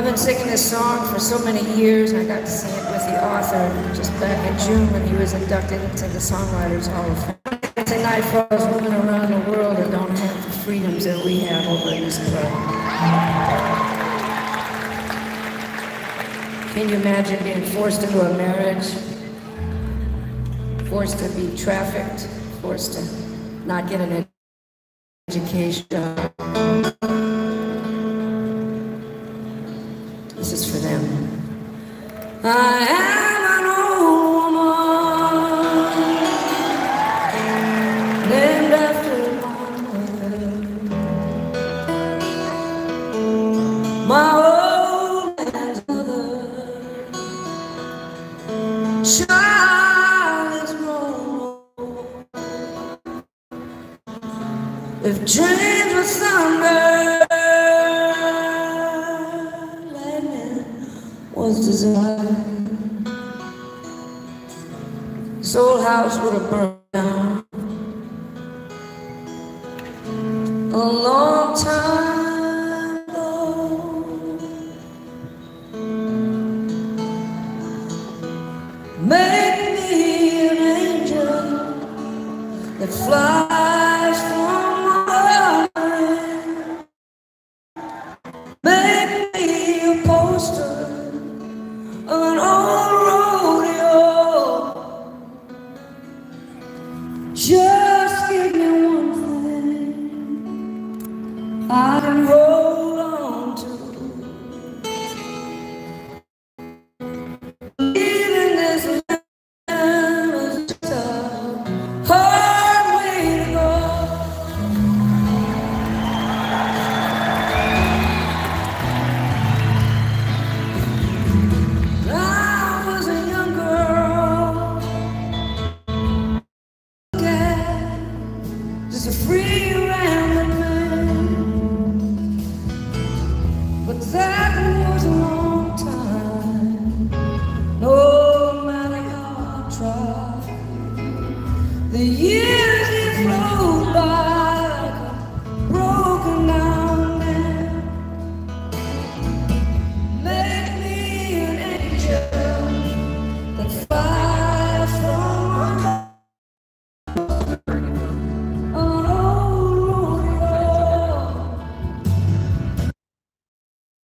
I've been singing this song for so many years, I got to sing it with the author just back in June when he was inducted into the Songwriters Hall of Fame. It's a night for us women around the world that don't have the freedoms that we have over in this. Can you imagine being forced into a marriage? Forced to be trafficked? Forced to not get an education? This is for them. I am an old woman named after my mother. My old man's mother. Grown. If dreams were thunder, was desire. This old house would have burned down a long time ago. Make me an angel that flies Just give me one thing. I can The year.